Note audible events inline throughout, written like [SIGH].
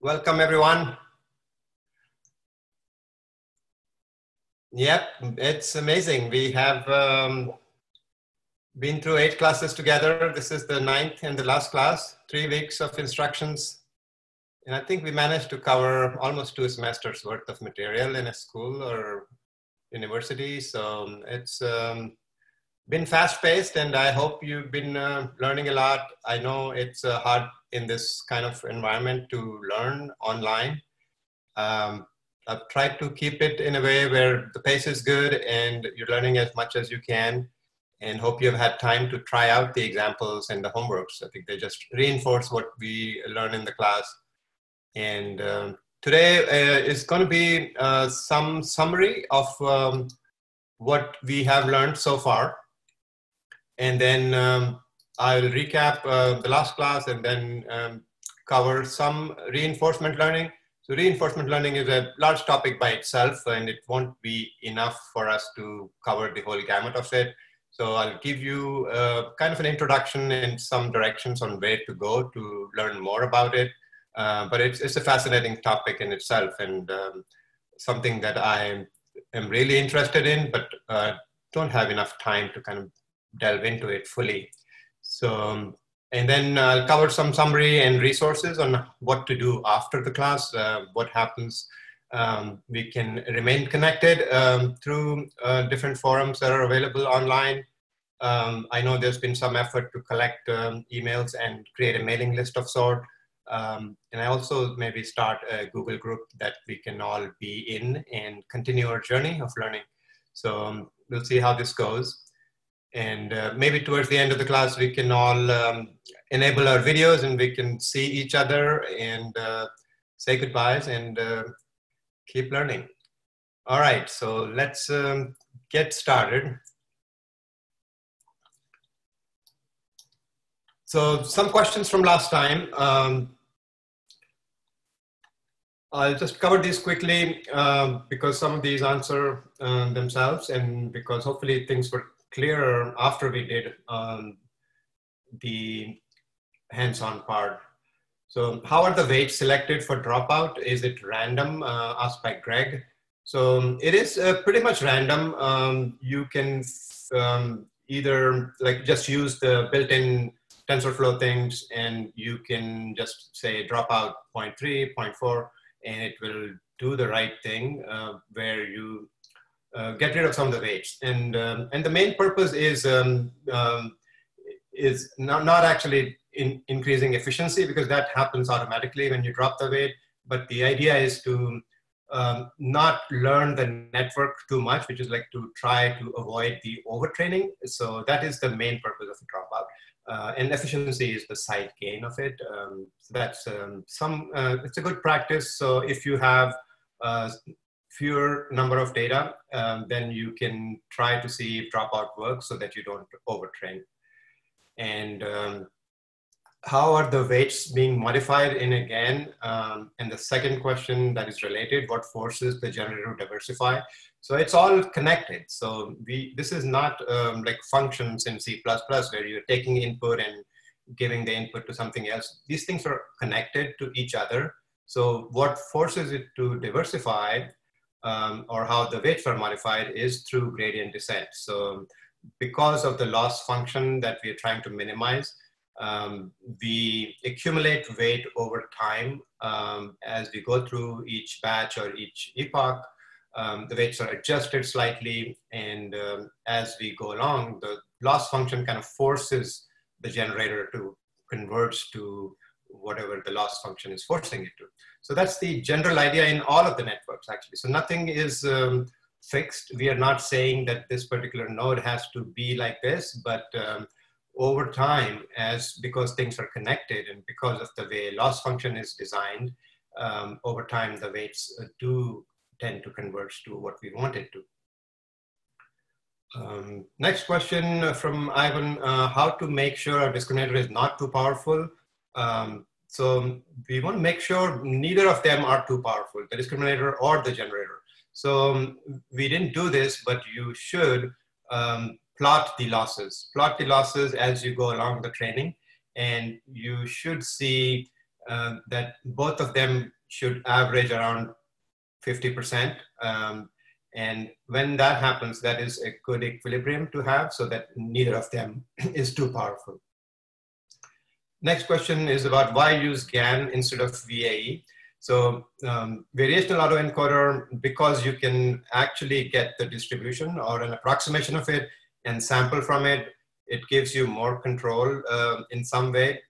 Welcome everyone. Yep, it's amazing. We have um, been through eight classes together. This is the ninth and the last class, three weeks of instructions. And I think we managed to cover almost two semesters worth of material in a school or university. So um, it's um, been fast paced and I hope you've been uh, learning a lot. I know it's uh, hard in this kind of environment to learn online. Um, I've tried to keep it in a way where the pace is good and you're learning as much as you can and hope you've had time to try out the examples and the homeworks. I think they just reinforce what we learn in the class. And um, today uh, is going to be uh, some summary of um, what we have learned so far. And then um, I'll recap uh, the last class and then um, cover some reinforcement learning. So reinforcement learning is a large topic by itself and it won't be enough for us to cover the whole gamut of it. So I'll give you uh, kind of an introduction and some directions on where to go to learn more about it. Uh, but it's, it's a fascinating topic in itself and um, something that I am really interested in, but uh, don't have enough time to kind of delve into it fully. So, um, and then I'll cover some summary and resources on what to do after the class, uh, what happens. Um, we can remain connected um, through uh, different forums that are available online. Um, I know there's been some effort to collect um, emails and create a mailing list of sort. Um, and I also maybe start a Google group that we can all be in and continue our journey of learning. So we'll see how this goes and uh, maybe towards the end of the class we can all um, enable our videos and we can see each other and uh, say goodbyes and uh, keep learning. All right so let's um, get started. So some questions from last time. Um, I'll just cover these quickly um, because some of these answer uh, themselves and because hopefully things were clearer after we did um, the hands-on part. So how are the weights selected for dropout? Is it random, uh, asked by Greg. So um, it is uh, pretty much random. Um, you can um, either like just use the built-in TensorFlow things and you can just say dropout 0.3, 0.4, and it will do the right thing uh, where you uh, get rid of some of the weights. And, um, and the main purpose is, um, um, is not, not actually in increasing efficiency because that happens automatically when you drop the weight. But the idea is to um, not learn the network too much, which is like to try to avoid the overtraining. So that is the main purpose of the dropout. Uh, and efficiency is the side gain of it. Um, so that's um, some, uh, it's a good practice. So if you have uh, fewer number of data, um, then you can try to see if dropout works so that you don't overtrain. And um, how are the weights being modified in again? Um, and the second question that is related, what forces the generator to diversify? So it's all connected. So we, this is not um, like functions in C++ where you're taking input and giving the input to something else. These things are connected to each other. So what forces it to diversify um, or how the weights are modified is through gradient descent. So because of the loss function that we're trying to minimize, um, we accumulate weight over time um, as we go through each batch or each epoch. Um, the weights are adjusted slightly, and um, as we go along, the loss function kind of forces the generator to converge to whatever the loss function is forcing it to. So that's the general idea in all of the networks actually. So nothing is um, fixed. We are not saying that this particular node has to be like this, but um, over time, as because things are connected and because of the way loss function is designed, um, over time the weights uh, do tend to converge to what we want it to. Um, next question from Ivan, uh, how to make sure our discriminator is not too powerful? Um, so we want to make sure neither of them are too powerful, the discriminator or the generator. So um, we didn't do this, but you should um, plot the losses. Plot the losses as you go along the training, and you should see uh, that both of them should average around 50%. Um, and when that happens, that is a good equilibrium to have so that neither of them [CLEARS THROAT] is too powerful. Next question is about why use GAN instead of VAE. So um, variational autoencoder, because you can actually get the distribution or an approximation of it and sample from it, it gives you more control uh, in some way.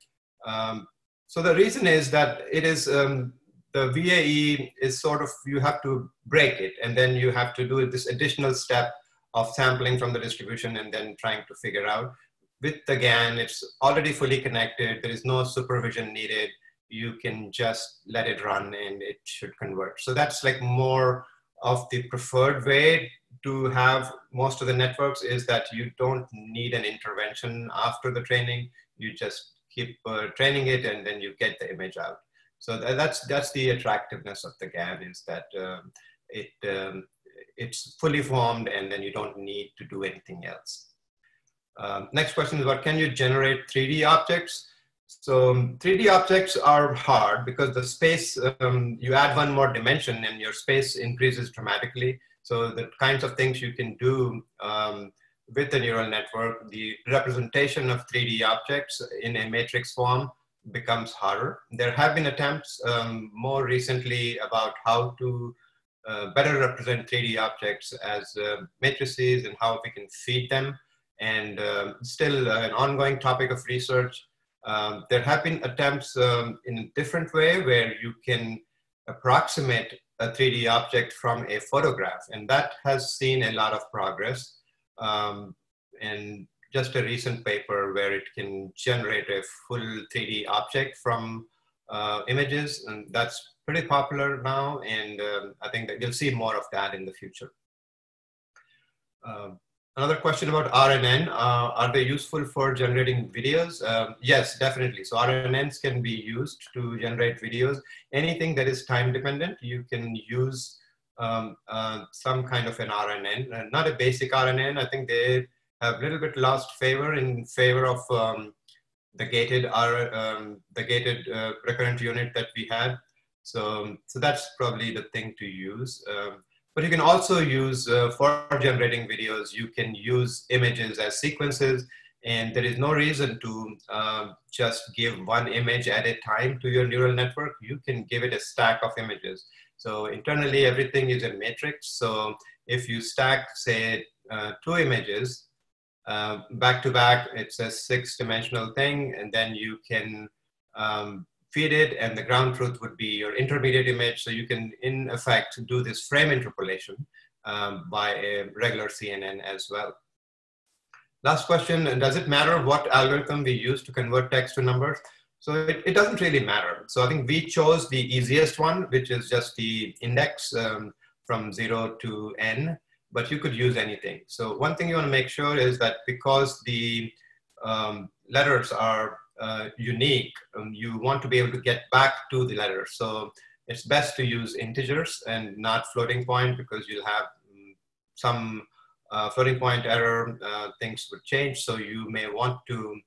Um, so the reason is that it is um, the VAE is sort of you have to break it, and then you have to do this additional step of sampling from the distribution and then trying to figure out. With the GAN, it's already fully connected. There is no supervision needed. You can just let it run and it should convert. So that's like more of the preferred way to have most of the networks is that you don't need an intervention after the training. You just keep uh, training it and then you get the image out. So that's, that's the attractiveness of the GAN is that um, it, um, it's fully formed and then you don't need to do anything else. Um, next question is about can you generate 3D objects? So 3D um, objects are hard because the space, um, you add one more dimension and your space increases dramatically. So the kinds of things you can do um, with the neural network, the representation of 3D objects in a matrix form becomes harder. There have been attempts um, more recently about how to uh, better represent 3D objects as uh, matrices and how we can feed them. And uh, still an ongoing topic of research. Um, there have been attempts um, in a different way where you can approximate a 3D object from a photograph. And that has seen a lot of progress. Um, and just a recent paper where it can generate a full 3D object from uh, images, and that's pretty popular now, and um, I think that you'll see more of that in the future. Uh, another question about RNN, uh, are they useful for generating videos? Um, yes, definitely. So RNNs can be used to generate videos. Anything that is time dependent, you can use um, uh, some kind of an RNN, uh, not a basic RNN. I think they have a little bit lost favor in favor of um, the gated R, um, the gated uh, recurrent unit that we had. So, so that's probably the thing to use. Um, but you can also use, uh, for generating videos, you can use images as sequences and there is no reason to um, just give one image at a time to your neural network. You can give it a stack of images. So internally, everything is a matrix. So if you stack, say, uh, two images, uh, back to back, it's a six dimensional thing, and then you can um, feed it, and the ground truth would be your intermediate image. So you can, in effect, do this frame interpolation um, by a regular CNN as well. Last question, does it matter what algorithm we use to convert text to numbers? So it, it doesn't really matter. So I think we chose the easiest one, which is just the index um, from zero to n but you could use anything. So one thing you want to make sure is that because the um, letters are uh, unique, um, you want to be able to get back to the letters. So it's best to use integers and not floating point because you'll have um, some uh, floating point error, uh, things would change. So you may want to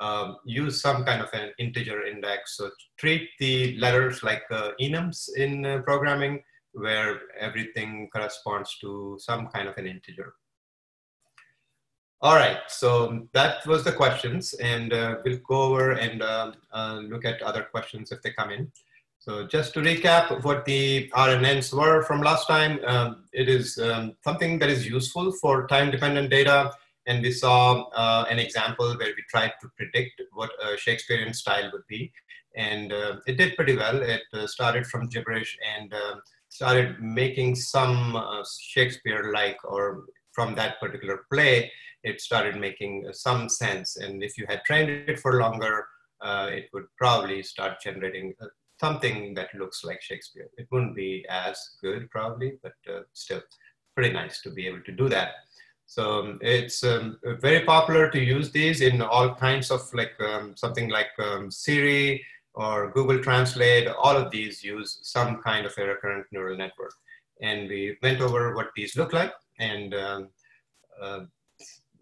um, use some kind of an integer index. So treat the letters like uh, enums in uh, programming where everything corresponds to some kind of an integer. All right, so that was the questions and uh, we'll go over and uh, uh, look at other questions if they come in. So just to recap what the RNNs were from last time, um, it is um, something that is useful for time-dependent data. And we saw uh, an example where we tried to predict what a Shakespearean style would be. And uh, it did pretty well. It uh, started from gibberish and um, started making some Shakespeare-like or from that particular play, it started making some sense. And if you had trained it for longer, uh, it would probably start generating uh, something that looks like Shakespeare. It wouldn't be as good probably, but uh, still pretty nice to be able to do that. So um, it's um, very popular to use these in all kinds of like um, something like um, Siri, or Google Translate, all of these use some kind of a recurrent neural network. And we went over what these look like and um, uh,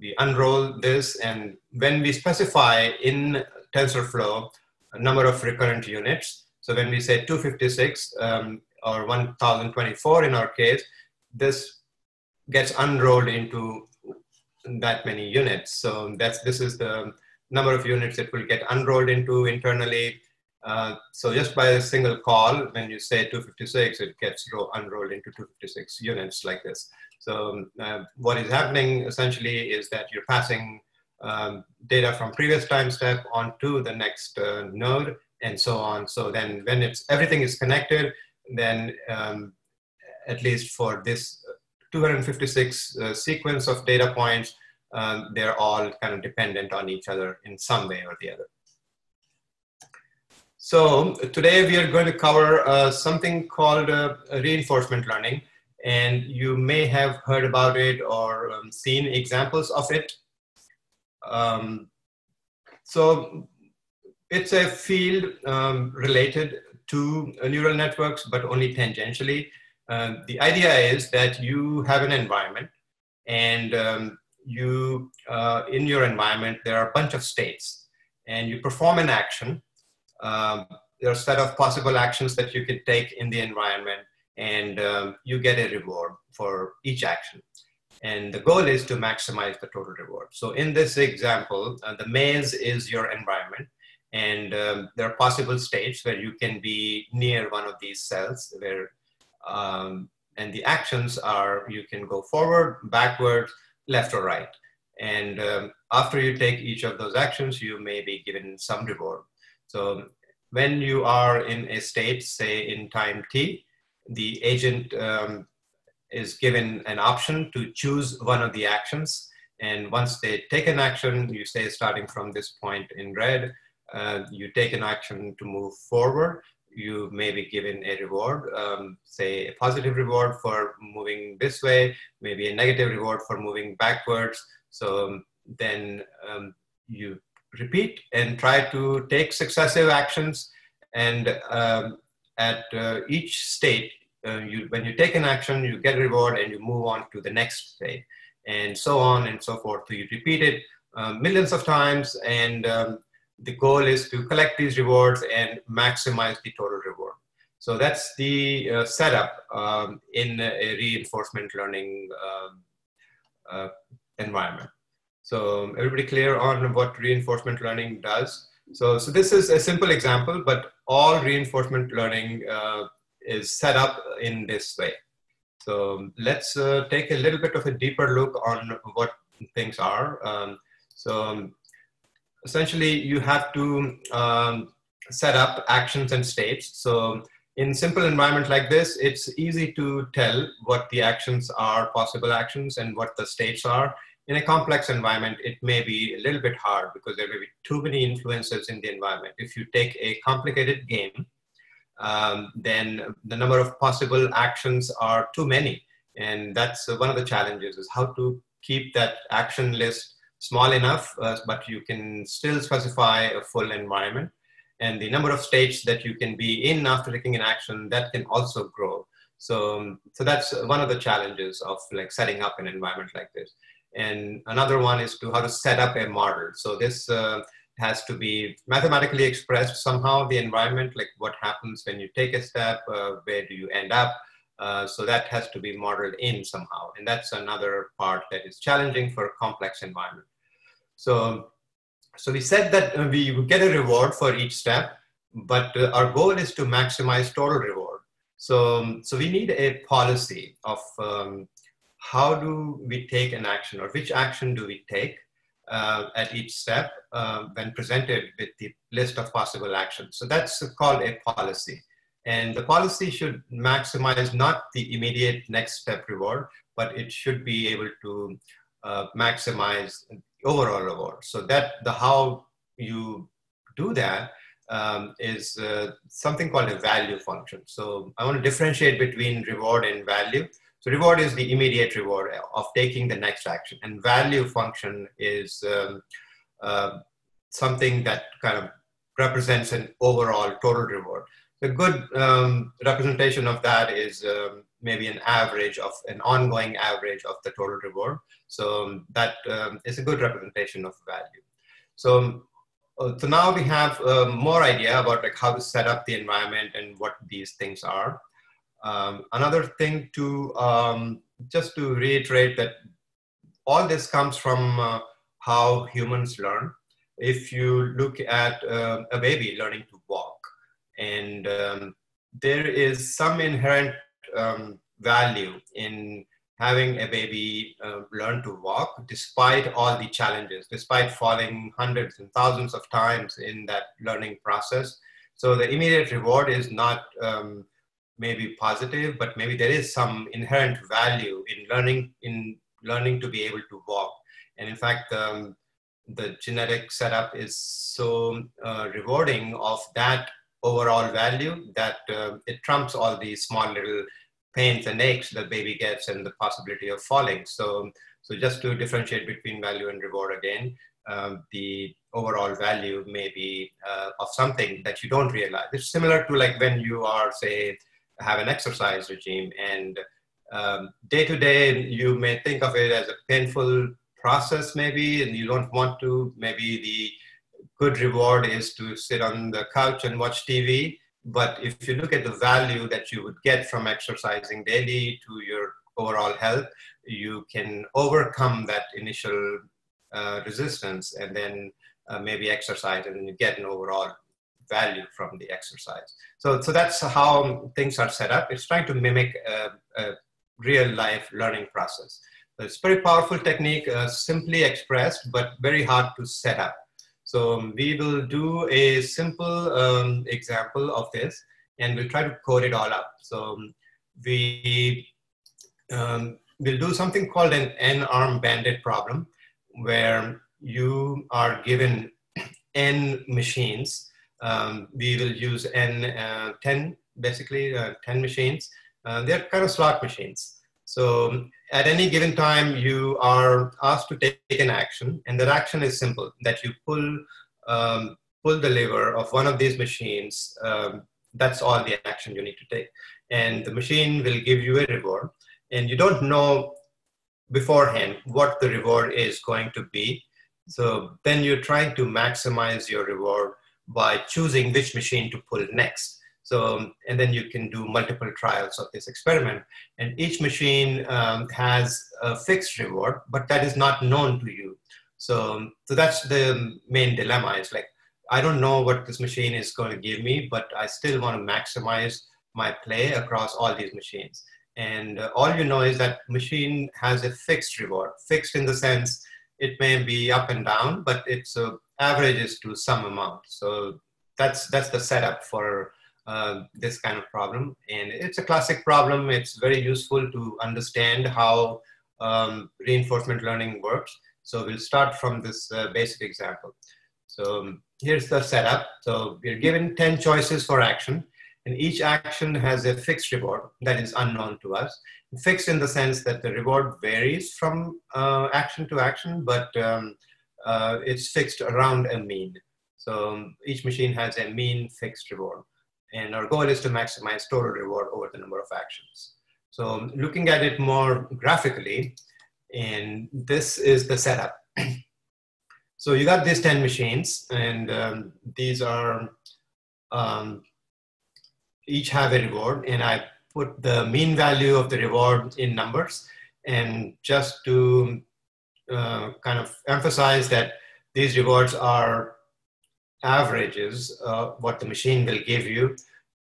we unroll this and when we specify in TensorFlow a number of recurrent units. So when we say 256 um, or 1024 in our case, this gets unrolled into that many units. So that's this is the number of units it will get unrolled into internally. Uh, so just by a single call, when you say 256, it gets unrolled into 256 units like this. So uh, what is happening essentially is that you're passing um, data from previous time step onto the next uh, node and so on. So then when it's everything is connected, then um, at least for this 256 uh, sequence of data points, um, they're all kind of dependent on each other in some way or the other. So today we are going to cover uh, something called uh, reinforcement learning and you may have heard about it or um, seen examples of it. Um, so it's a field um, related to uh, neural networks, but only tangentially. Uh, the idea is that you have an environment and um, you, uh, in your environment, there are a bunch of states and you perform an action. Um, there are a set of possible actions that you could take in the environment and um, you get a reward for each action. And the goal is to maximize the total reward. So in this example, uh, the maze is your environment. And um, there are possible states where you can be near one of these cells where, um, and the actions are you can go forward, backward, left or right. And um, after you take each of those actions, you may be given some reward. So when you are in a state, say in time t, the agent um, is given an option to choose one of the actions. And once they take an action, you say starting from this point in red, uh, you take an action to move forward. You may be given a reward, um, say a positive reward for moving this way, maybe a negative reward for moving backwards. So um, then um, you repeat and try to take successive actions. And um, at uh, each state, uh, you, when you take an action, you get a reward and you move on to the next state and so on and so forth. So you repeat it uh, millions of times and um, the goal is to collect these rewards and maximize the total reward. So that's the uh, setup um, in a reinforcement learning um, uh, environment. So everybody clear on what reinforcement learning does? So, so this is a simple example, but all reinforcement learning uh, is set up in this way. So let's uh, take a little bit of a deeper look on what things are. Um, so um, essentially you have to um, set up actions and states. So in simple environment like this, it's easy to tell what the actions are, possible actions, and what the states are. In a complex environment, it may be a little bit hard because there may be too many influences in the environment. If you take a complicated game, um, then the number of possible actions are too many. And that's one of the challenges is how to keep that action list small enough, uh, but you can still specify a full environment. And the number of states that you can be in after taking an action, that can also grow. So, um, so that's one of the challenges of like setting up an environment like this. And another one is to how to set up a model. So this uh, has to be mathematically expressed somehow, the environment, like what happens when you take a step, uh, where do you end up? Uh, so that has to be modeled in somehow. And that's another part that is challenging for a complex environment. So, so we said that uh, we get a reward for each step, but uh, our goal is to maximize total reward. So, so we need a policy of um, how do we take an action or which action do we take uh, at each step uh, when presented with the list of possible actions. So that's called a policy. And the policy should maximize not the immediate next step reward, but it should be able to uh, maximize overall reward. So that the how you do that um, is uh, something called a value function. So I want to differentiate between reward and value. So reward is the immediate reward of taking the next action, and value function is um, uh, something that kind of represents an overall total reward. A good um, representation of that is um, maybe an average of an ongoing average of the total reward. So um, that um, is a good representation of value. So Uh, so now we have uh, more idea about like how to set up the environment and what these things are. Um, another thing to um, just to reiterate that all this comes from uh, how humans learn. If you look at uh, a baby learning to walk, and um, there is some inherent um, value in having a baby uh, learn to walk despite all the challenges, despite falling hundreds and thousands of times in that learning process. So the immediate reward is not um, maybe positive, but maybe there is some inherent value in learning in learning to be able to walk. And in fact, um, the genetic setup is so uh, rewarding of that overall value that uh, it trumps all these small little pains and aches that baby gets and the possibility of falling. So, so just to differentiate between value and reward again, um, the overall value may be uh, of something that you don't realize. It's similar to like when you are, say, have an exercise regime and um, day to day you may think of it as a painful process maybe and you don't want to. Maybe the good reward is to sit on the couch and watch tv but if you look at the value that you would get from exercising daily to your overall health, you can overcome that initial uh, resistance and then uh, maybe exercise and you get an overall value from the exercise. So, so that's how things are set up. It's trying to mimic a, a real life learning process. It's a very powerful technique, uh, simply expressed, but very hard to set up. So um, we will do a simple um, example of this and we'll try to code it all up. So um, we um, will do something called an n-arm bandit problem where you are given [CLEARS THROAT] n machines. Um, we will use n uh, 10, basically uh, 10 machines. Uh, they're kind of slot machines. So at any given time, you are asked to take an action, and that action is simple: that you pull um, pull the lever of one of these machines. Um, that's all the action you need to take, and the machine will give you a reward, and you don't know beforehand what the reward is going to be. So then you're trying to maximize your reward by choosing which machine to pull next. So, and then you can do multiple trials of this experiment. And each machine um, has a fixed reward, but that is not known to you. So, so that's the main dilemma. It's like, I don't know what this machine is going to give me, but I still want to maximize my play across all these machines. And uh, all you know is that machine has a fixed reward, fixed in the sense it may be up and down, but it's uh, averages to some amount. So that's that's the setup for uh, this kind of problem. And it's a classic problem. It's very useful to understand how um, reinforcement learning works. So we'll start from this uh, basic example. So um, here's the setup. So we're given 10 choices for action and each action has a fixed reward that is unknown to us. Fixed in the sense that the reward varies from uh, action to action, but um, uh, it's fixed around a mean. So um, each machine has a mean fixed reward. And our goal is to maximize total reward over the number of actions. So looking at it more graphically, and this is the setup. [CLEARS THROAT] so you got these 10 machines, and um, these are, um, each have a reward, and I put the mean value of the reward in numbers. And just to uh, kind of emphasize that these rewards are averages, uh, what the machine will give you,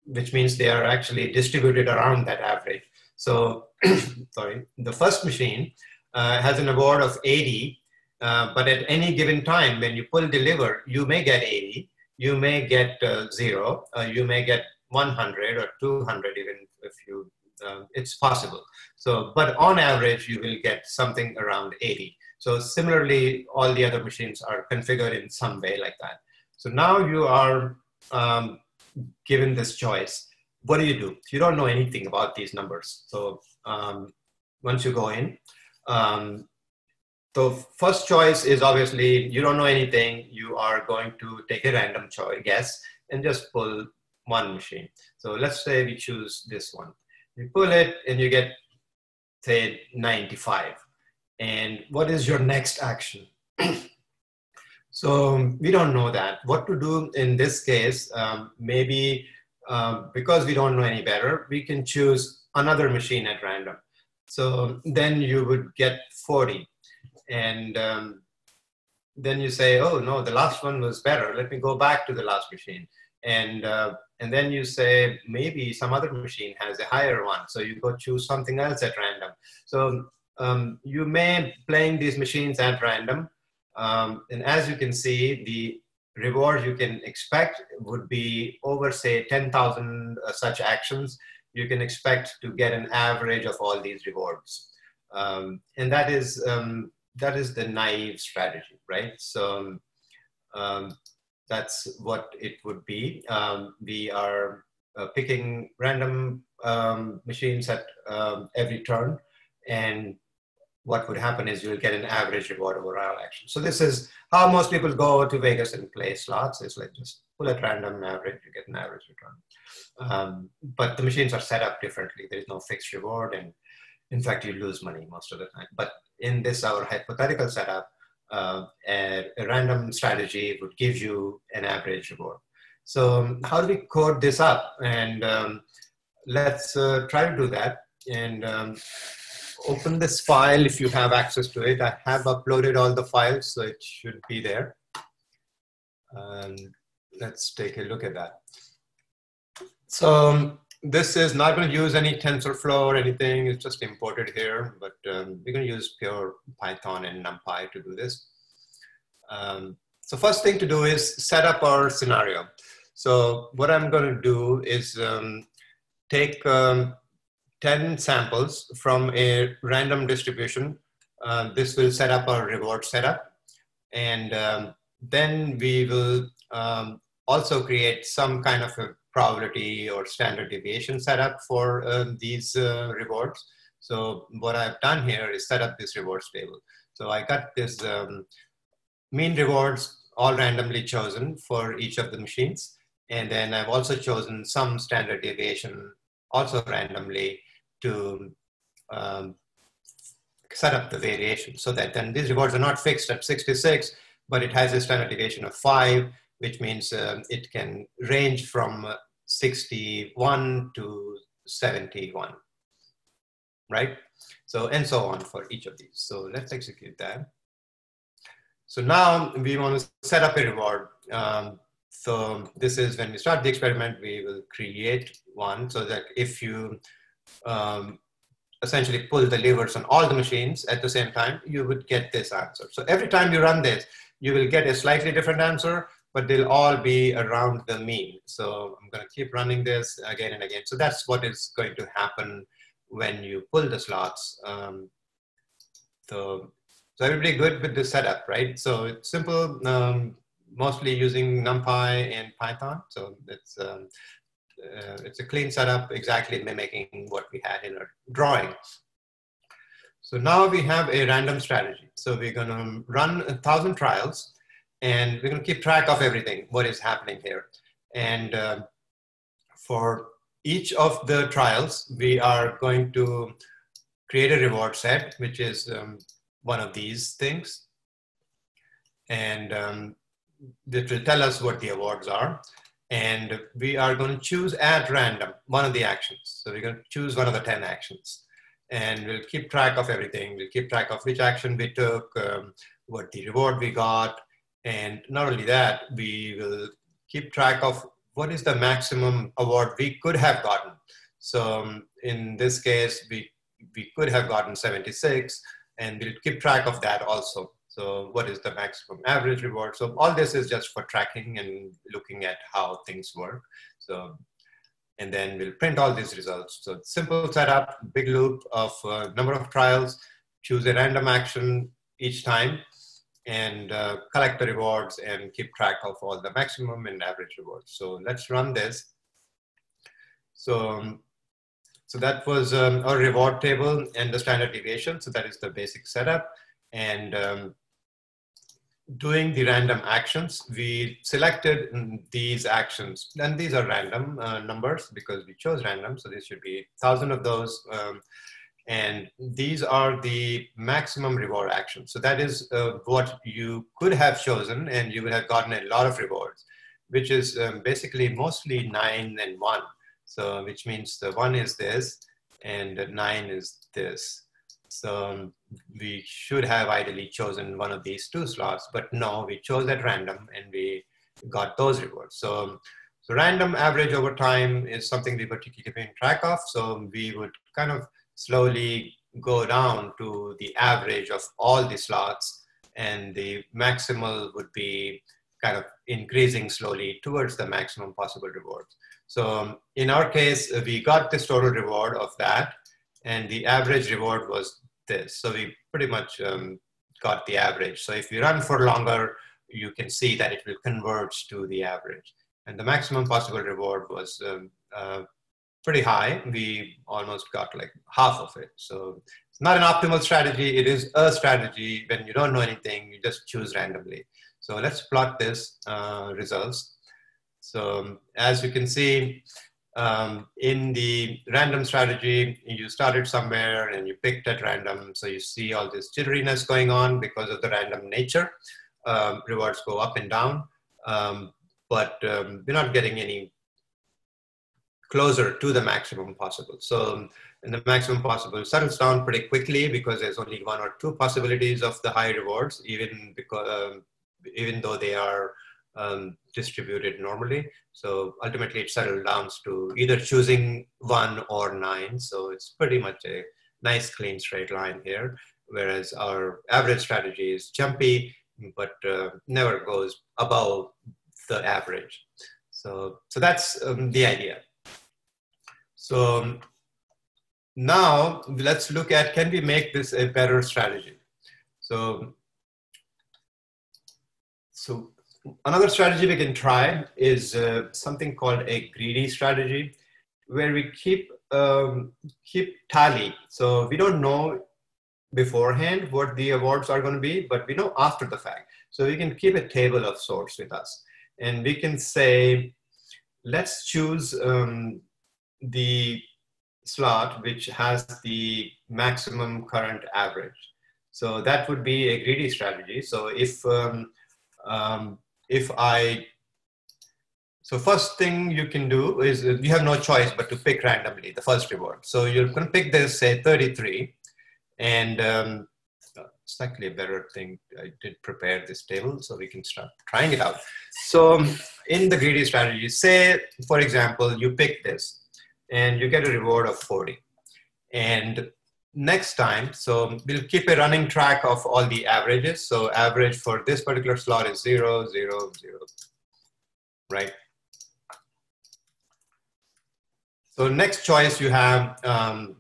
which means they are actually distributed around that average. So, [CLEARS THROAT] sorry, the first machine uh, has an award of 80, uh, but at any given time, when you pull deliver, you may get 80, you may get uh, zero, uh, you may get 100 or 200, even if you, uh, it's possible. So, but on average, you will get something around 80. So similarly, all the other machines are configured in some way like that. So now you are um, given this choice. What do you do? You don't know anything about these numbers. So um, once you go in, um, the first choice is obviously you don't know anything. You are going to take a random choice, guess, and just pull one machine. So let's say we choose this one. You pull it and you get, say, 95. And what is your next action? [CLEARS THROAT] So um, we don't know that. What to do in this case, um, maybe um, because we don't know any better, we can choose another machine at random. So then you would get 40. And um, then you say, oh no, the last one was better. Let me go back to the last machine. And, uh, and then you say, maybe some other machine has a higher one. So you go choose something else at random. So um, you may playing these machines at random. Um, and as you can see, the reward you can expect would be over say 10,000 uh, such actions. You can expect to get an average of all these rewards. Um, and that is um, that is the naive strategy, right? So um, that's what it would be. Um, we are uh, picking random um, machines at um, every turn, and what would happen is you'll get an average reward over all action. So this is how most people go to Vegas and play slots. It's like just pull at random average, you get an average return. Um, but the machines are set up differently. There is no fixed reward, and in fact, you lose money most of the time. But in this, our hypothetical setup, uh, a, a, random strategy would give you an average reward. So um, how do we code this up? And um, let's uh, try to do that. And um, open this file if you have access to it. I have uploaded all the files, so it should be there. And let's take a look at that. So um, this is not going to use any TensorFlow or anything. It's just imported here, but um, we're going to use pure Python and NumPy to do this. Um, so first thing to do is set up our scenario. So what I'm going to do is um, take um, 10 samples from a random distribution. Uh, this will set up our reward setup. And um, then we will um, also create some kind of a probability or standard deviation setup for uh, these uh, rewards. So what I've done here is set up this rewards table. So I got this um, mean rewards all randomly chosen for each of the machines. And then I've also chosen some standard deviation also randomly to um, set up the variation so that then these rewards are not fixed at 66, but it has a standard deviation of five which means uh, it can range from uh, 61 to 71, right? So, and so on for each of these. So let's execute that. So now we want to set up a reward. Um, so this is when we start the experiment, we will create one so that if you um, essentially pull the levers on all the machines at the same time, you would get this answer. So every time you run this, you will get a slightly different answer, but they'll all be around the mean. So I'm going to keep running this again and again. So that's what is going to happen when you pull the slots. Um, so, so everybody good with the setup, right? So it's simple, um, mostly using NumPy and Python. So it's, um, uh, it's a clean setup, exactly mimicking what we had in our drawing. So now we have a random strategy. So we're going to run a thousand trials and we're going to keep track of everything, what is happening here. And uh, for each of the trials, we are going to create a reward set, which is um, one of these things. And um, that will tell us what the awards are. And we are going to choose at random one of the actions. So we're going to choose one of the 10 actions. And we'll keep track of everything. We'll keep track of which action we took, um, what the reward we got, and not only that, we will keep track of what is the maximum award we could have gotten. So um, in this case, we, we could have gotten 76 and we'll keep track of that also. So what is the maximum average reward? So all this is just for tracking and looking at how things work. So, and then we'll print all these results. So simple setup, big loop of uh, number of trials, choose a random action each time and uh, collect the rewards and keep track of all the maximum and average rewards. So let's run this. So, um, so that was um, our reward table and the standard deviation. So that is the basic setup. And um, doing the random actions, we selected these actions. And these are random uh, numbers because we chose random. So there should be 1,000 of those. Um, And these are the maximum reward actions. So that is uh, what you could have chosen and you would have gotten a lot of rewards, which is um, basically mostly nine and one. So which means the one is this and nine is this. So um, we should have ideally chosen one of these two slots, but no, we chose at random and we got those rewards. So, so random average over time is something we were keeping track of. So we would kind of slowly go down to the average of all the slots and the maximal would be kind of increasing slowly towards the maximum possible reward. So in our case, we got this total reward of that and the average reward was this. So we pretty much um, got the average. So if you run for longer, you can see that it will converge to the average. And the maximum possible reward was um, uh, pretty high. We almost got like half of it. So it's not an optimal strategy. It is a strategy when you don't know anything, you just choose randomly. So let's plot this uh, results. So um, as you can see, um, in the random strategy, you started somewhere and you picked at random. So you see all this jitteriness going on because of the random nature. Um, rewards go up and down, um, but um, we're not getting any closer to the maximum possible. So and the maximum possible settles down pretty quickly because there's only one or two possibilities of the high rewards, even because um, even though they are um, distributed normally. So ultimately it settles down to either choosing one or nine. So it's pretty much a nice clean straight line here. Whereas our average strategy is jumpy, but uh, never goes above the average. So, so that's um, the idea. So um, now let's look at, can we make this a better strategy? So, so another strategy we can try is uh, something called a greedy strategy, where we keep um, keep tally. So we don't know beforehand what the awards are going to be, but we know after the fact. So we can keep a table of sorts with us, and we can say, let's choose um, the slot which has the maximum current average. So that would be a greedy strategy. So if um, um, if I, so first thing you can do is you have no choice but to pick randomly the first reward. So you're going to pick this, say 33, and um, a better thing. I did prepare this table so we can start trying it out. So in the greedy strategy, say, for example, you pick this and you get a reward of 40. And next time, so we'll keep a running track of all the averages. So average for this particular slot is zero, zero, zero, right? So next choice you have um,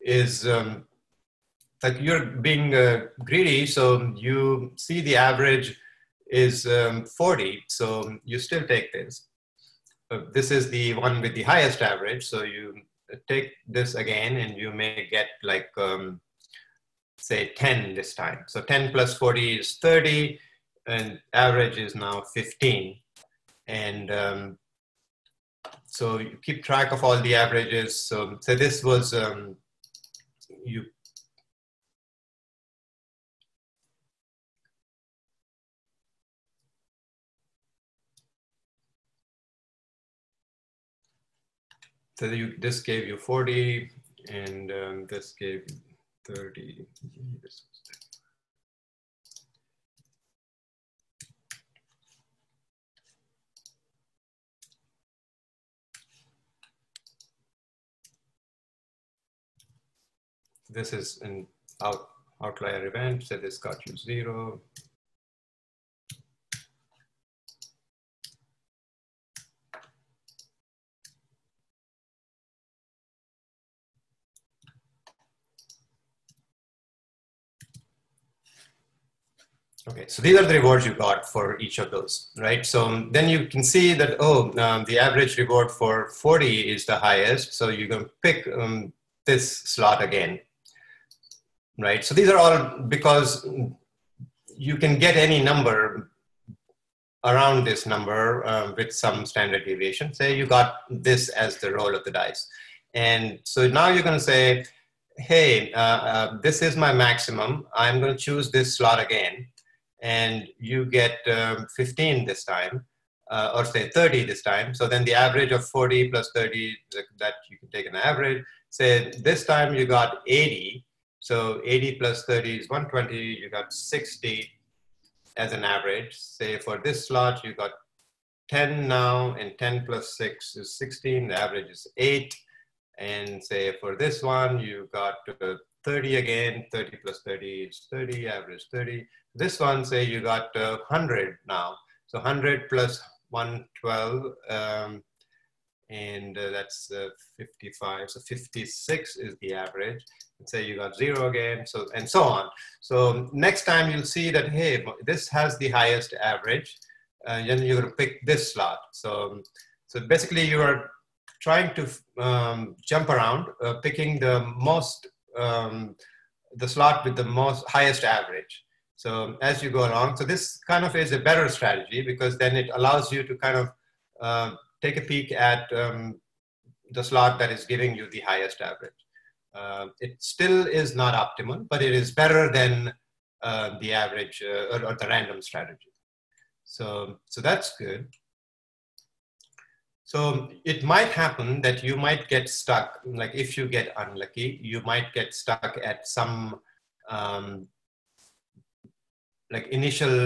is um, like you're being uh, greedy, so you see the average is um, 40, so you still take this. Uh, this is the one with the highest average, so you take this again and you may get like, um, say 10 this time. So 10 plus 40 is 30 and average is now 15. And um, so you keep track of all the averages. So, so this was, um, you so you, this gave you 40 and um, this gave 30. This is an out, outlier event, so this got you zero, Okay, so these are the rewards you got for each of those, right? So then you can see that, oh, um, the average reward for 40 is the highest. So you can pick um, this slot again, right? So these are all because you can get any number around this number uh, with some standard deviation. Say you got this as the roll of the dice. And so now you're going to say, hey, uh, uh, this is my maximum. I'm going to choose this slot again. And you get um, 15 this time, uh, or say 30 this time. So then the average of 40 plus 30, that you can take an average. Say this time you got 80. So 80 plus 30 is 120. You got 60 as an average. Say for this slot, you got 10 now, and 10 plus 6 is 16. The average is 8 and say for this one, you got uh, 30 again, 30 plus 30 is 30, average 30. This one, say you got uh, 100 now. So 100 plus 112, um, and uh, that's uh, 55. So 56 is the average. And say you got zero again, so and so on. So next time you'll see that, hey, this has the highest average. and then you're gonna pick this slot. So, so basically you are trying to um, jump around, uh, picking the most, um, the slot with the most highest average. So as you go along, so this kind of is a better strategy because then it allows you to kind of uh, take a peek at um, the slot that is giving you the highest average. Uh, it still is not optimal, but it is better than uh, the average uh, or, or the random strategy. So, so that's good. So it might happen that you might get stuck, like if you get unlucky, you might get stuck at some, um, like initial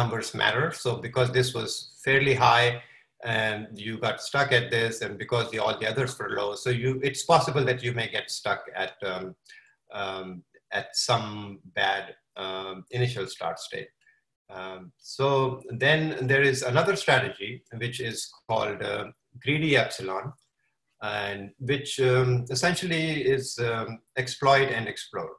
numbers matter. So because this was fairly high and you got stuck at this and because the, all the others were low, so you, it's possible that you may get stuck at, um, um, at some bad um, initial start state. Um, so then there is another strategy which is called uh, greedy epsilon, and which um, essentially is um, exploit and explore.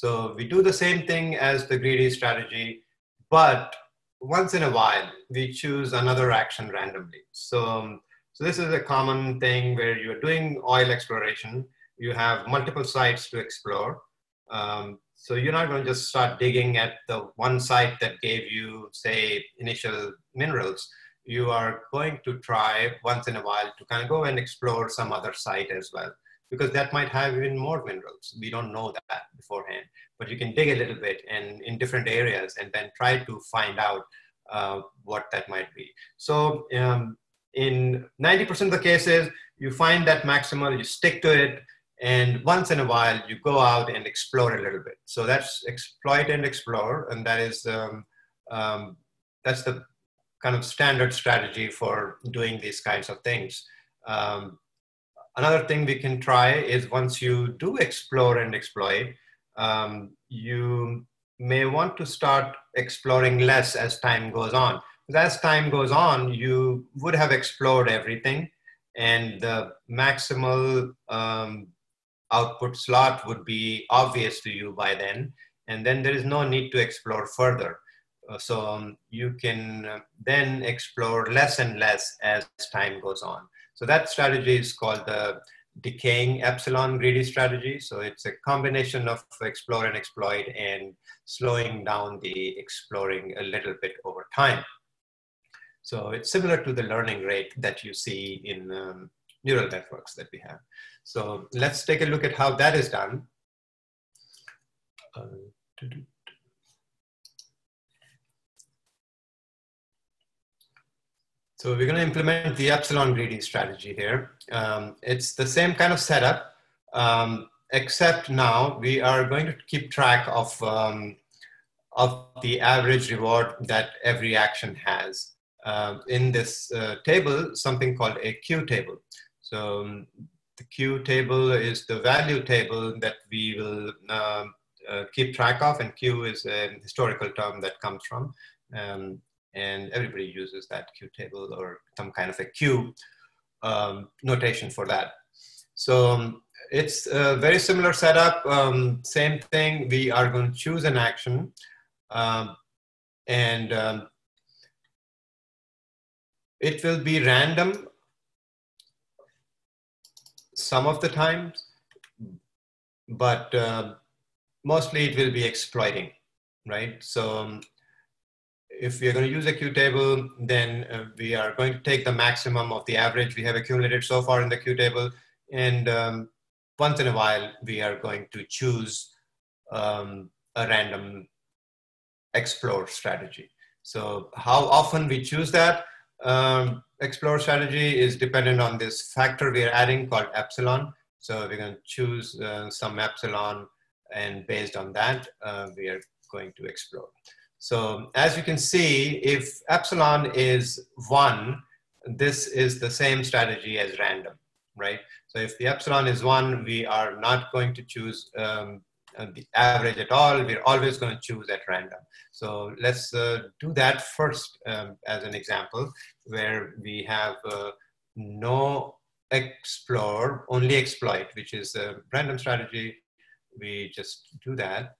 So we do the same thing as the greedy strategy, but once in a while we choose another action randomly. So, um, so this is a common thing where you're doing oil exploration. You have multiple sites to explore. Um, so you're not going to just start digging at the one site that gave you, say, initial minerals. You are going to try once in a while to kind of go and explore some other site as well, because that might have even more minerals. We don't know that beforehand, but you can dig a little bit and in different areas and then try to find out uh, what that might be. So um, in 90% of the cases, you find that maximal, you stick to it, and once in a while you go out and explore a little bit so that's exploit and explore and that is um, um, that's the kind of standard strategy for doing these kinds of things um, another thing we can try is once you do explore and exploit um, you may want to start exploring less as time goes on as time goes on you would have explored everything and the maximal um, output slot would be obvious to you by then. And then there is no need to explore further. Uh, so um, you can uh, then explore less and less as time goes on. So that strategy is called the decaying epsilon greedy strategy. So it's a combination of explore and exploit and slowing down the exploring a little bit over time. So it's similar to the learning rate that you see in um, neural networks that we have. So let's take a look at how that is done. Uh, so we're going to implement the epsilon greedy strategy here. Um, it's the same kind of setup, um, except now we are going to keep track of, um, of the average reward that every action has. Uh, in this uh, table, something called a Q table. So um, the Q table is the value table that we will um, uh, keep track of, and Q is a historical term that comes from, um, and everybody uses that Q table or some kind of a Q um, notation for that. So um, it's a very similar setup, um, same thing. We are going to choose an action, um, and it will be random some of the times, but uh, mostly it will be exploiting, right? So um, if we are going to use a Q table, then uh, we are going to take the maximum of the average we have accumulated so far in the Q table, and um, once in a while, we are going to choose um, a random explore strategy. So how often we choose that um, explore strategy is dependent on this factor we are adding called epsilon. So we're going to choose uh, some epsilon and based on that, uh, we are going to explore. So as you can see, if epsilon is one, this is the same strategy as random, right? So if the epsilon is one, we are not going to choose um, uh, the average at all. We're always going to choose at random. So let's uh, do that first um, as an example, where we have uh, no explore, only exploit, which is a random strategy. We just do that.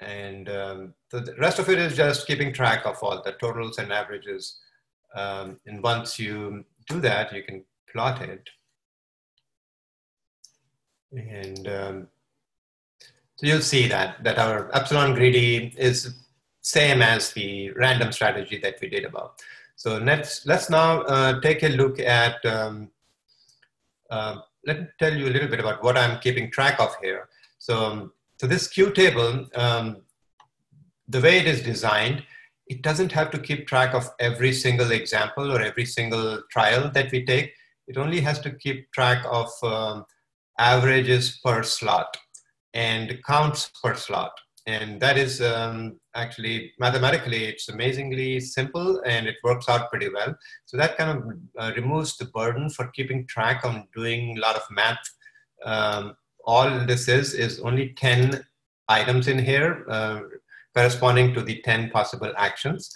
And um, the rest of it is just keeping track of all the totals and averages. Um, and once you do that, you can plot it. And um, so you'll see that, that our epsilon greedy is same as the random strategy that we did above. So let's, let's now uh, take a look at, um, uh, let me tell you a little bit about what I'm keeping track of here. So um, so this Q table, um, the way it is designed, it doesn't have to keep track of every single example or every single trial that we take. It only has to keep track of um, averages per slot and counts per slot. And that is um, actually mathematically, it's amazingly simple and it works out pretty well. So that kind of uh, removes the burden for keeping track on doing a lot of math um, all this is is only 10 items in here uh, corresponding to the 10 possible actions.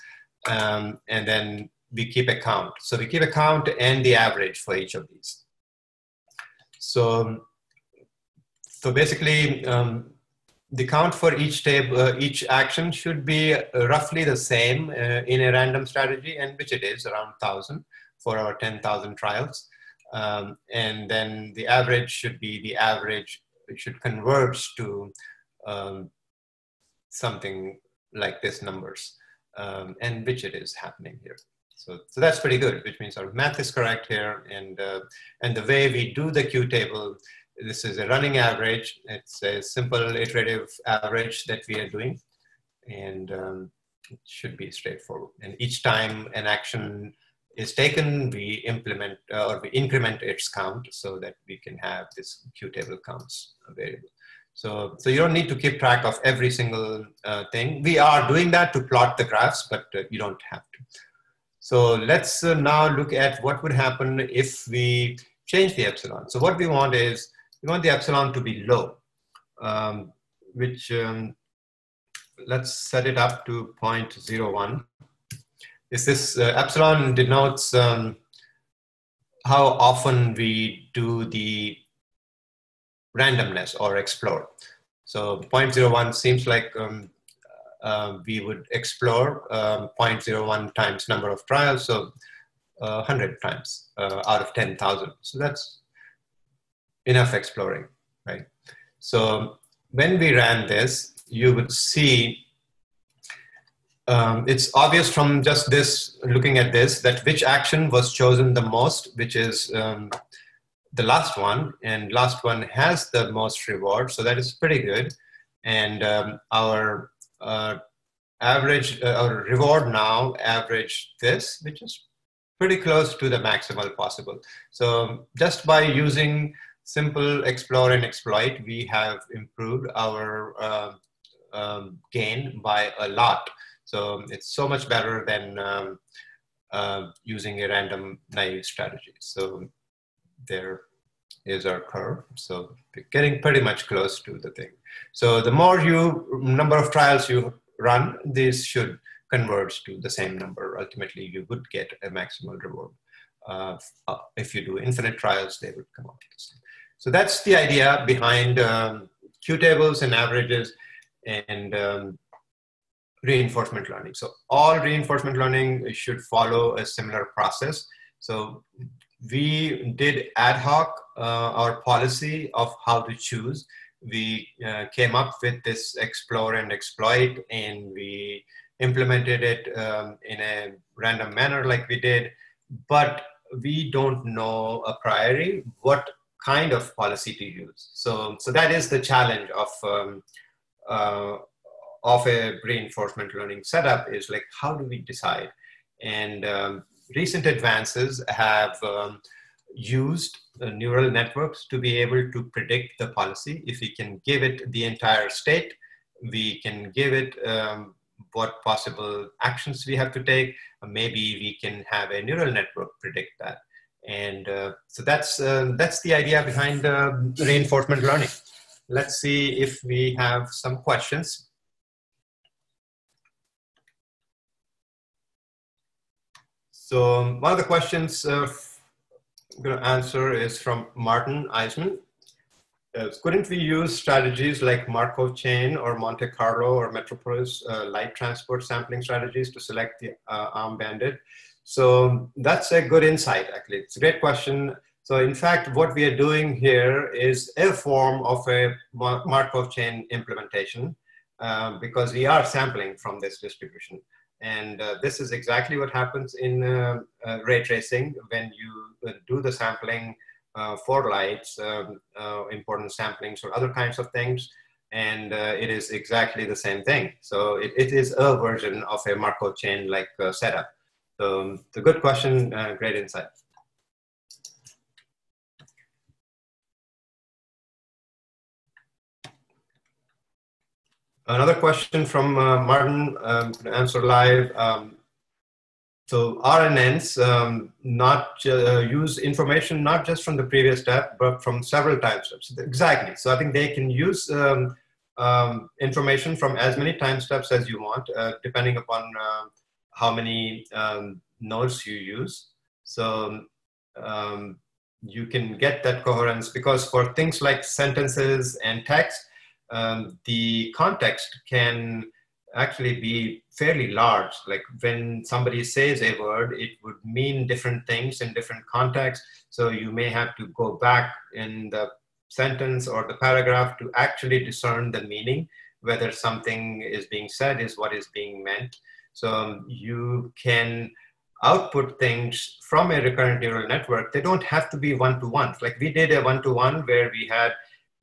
Um, and then we keep a count. So we keep a count and the average for each of these. So, so basically, um, the count for each table, uh, each action should be roughly the same uh, in a random strategy, and which it is around 1,000 for our 10,000 trials. Um, and then the average should be the average, it should converge to um, something like this numbers, um, and which it is happening here. So, so that's pretty good, which means our math is correct here. And, uh, and the way we do the Q table, this is a running average. It's a simple iterative average that we are doing. And um, it should be straightforward. And each time an action is taken, we implement uh, or we increment its count so that we can have this Q table counts variable. So, so you don't need to keep track of every single uh, thing. We are doing that to plot the graphs, but uh, you don't have to. So let's uh, now look at what would happen if we change the epsilon. So what we want is, we want the epsilon to be low, um, which um, let's set it up to 0.01 is this uh, epsilon denotes um, how often we do the randomness or explore. So 0.01 seems like um, uh, we would explore um, 0.01 times number of trials, so uh, 100 times uh, out of 10,000. So that's enough exploring, right? So when we ran this, you would see um, it's obvious from just this, looking at this, that which action was chosen the most, which is um, the last one, and last one has the most reward, so that is pretty good. And um, our uh, average, uh, our reward now average this, which is pretty close to the maximal possible. So just by using simple explore and exploit, we have improved our uh, um, gain by a lot. So it's so much better than um, uh, using a random naive strategy. So there is our curve. So getting pretty much close to the thing. So the more you number of trials you run, this should converge to the same number. Ultimately, you would get a maximal reward. Uh, if you do infinite trials, they would come out. So that's the idea behind um, Q tables and averages. And um, reinforcement learning. So all reinforcement learning should follow a similar process. So we did ad hoc uh, our policy of how to choose. We uh, came up with this explore and exploit and we implemented it um, in a random manner like we did, but we don't know a priori what kind of policy to use. So, so that is the challenge of um, uh, of a reinforcement learning setup is like how do we decide? And um, recent advances have um, used neural networks to be able to predict the policy. If we can give it the entire state, we can give it um, what possible actions we have to take. Maybe we can have a neural network predict that. And uh, so that's, uh, that's the idea behind uh, reinforcement learning. Let's see if we have some questions. So um, one of the questions uh, I'm going to answer is from Martin Eisman. Uh, couldn't we use strategies like Markov chain or Monte Carlo or Metropolis uh, light transport sampling strategies to select the uh, arm bandit? So that's a good insight, actually. It's a great question. So in fact, what we are doing here is a form of a Markov chain implementation uh, because we are sampling from this distribution. And uh, this is exactly what happens in uh, uh ray tracing when you uh, do the sampling uh, for lights, um, importance samplings or other kinds of things. And it is exactly the same thing. So it, it is a version of a Markov chain like setup. So it's a good question, great insight. Another question from uh, Martin, um, answer live. Um, so RNNs um, not uh, use information not just from the previous step, but from several time steps. Exactly. So I think they can use um, um, information from as many time steps as you want, uh, depending upon uh, how many um, nodes you use. So you can get that coherence because for things like sentences and text, um, the context can actually be fairly large. Like when somebody says a word, it would mean different things in different contexts. So you may have to go back in the sentence or the paragraph to actually discern the meaning, whether something is being said is what is being meant. So um, you can output things from a recurrent neural network. They don't have to be one-to-one. Like we did a one-to-one where we had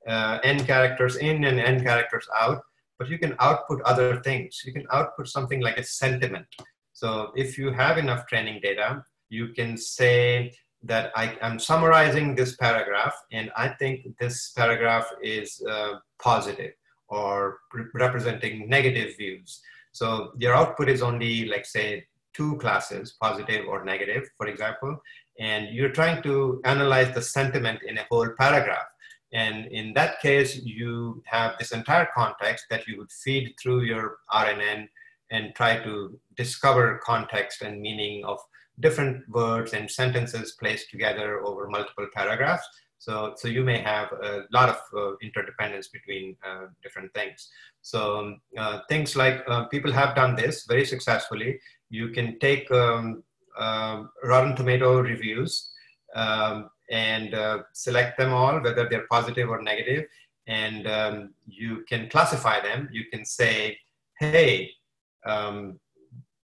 uh, n characters in and n characters out, but you can output other things. You can output something like a sentiment. So if you have enough training data, you can say that I am summarizing this paragraph and I think this paragraph is uh, positive or representing negative views. So your output is only like say two classes, positive or negative, for example, and you're trying to analyze the sentiment in a whole paragraph. And in that case, you have this entire context that you would feed through your RNN and try to discover context and meaning of different words and sentences placed together over multiple paragraphs. So, so you may have a lot of uh, interdependence between uh, different things. So uh, things like uh, people have done this very successfully. You can take um, um Rotten Tomato reviews um, and uh, select them all, whether they're positive or negative, and um, you can classify them. You can say, hey, um,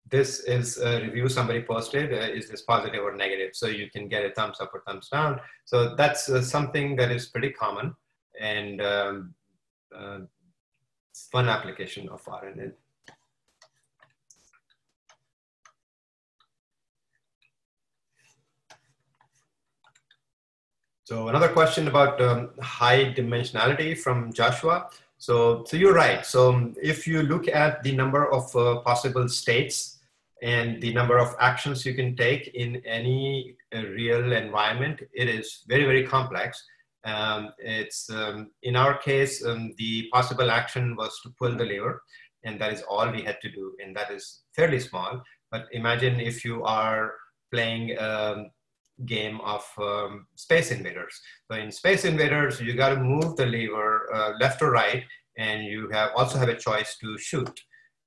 this is a review somebody posted. Uh, is this positive or negative? So you can get a thumbs up or thumbs down. So that's uh, something that is pretty common and um, uh, fun application of RNN. So another question about um, high dimensionality from Joshua. So, so you're right. So um, if you look at the number of uh, possible states and the number of actions you can take in any uh, real environment, it is very, very complex. Um, it's um, in our case, um, the possible action was to pull the lever and that is all we had to do. And that is fairly small. But imagine if you are playing um, game of um, Space Invaders. So in Space Invaders, you got to move the lever uh, left or right, and you have also have a choice to shoot.